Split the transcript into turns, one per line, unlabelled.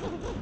Come on.